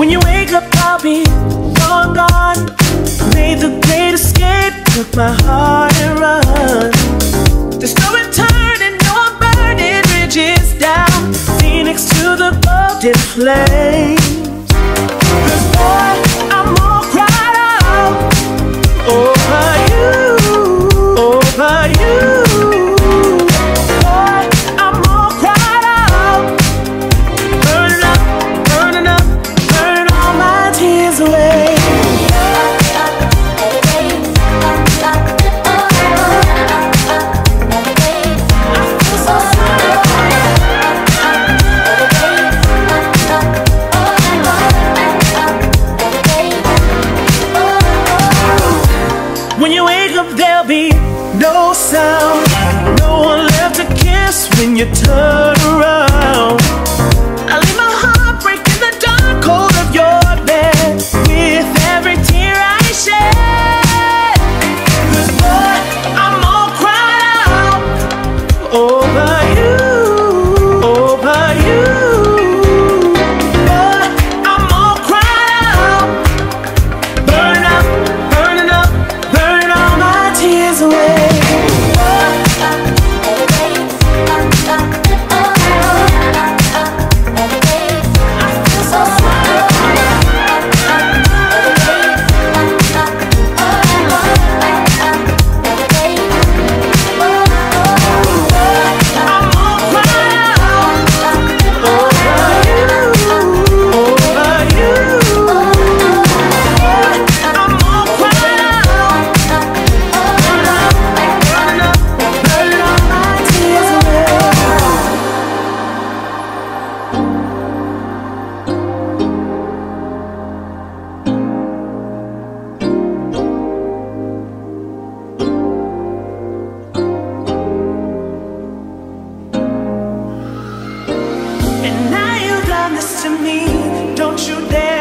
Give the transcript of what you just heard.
When you wake up, I'll be long gone. Made the great escape, took my heart and run. There's no return and no burning bridges down. Phoenix to the golden flame. when you turn to me. Don't you dare.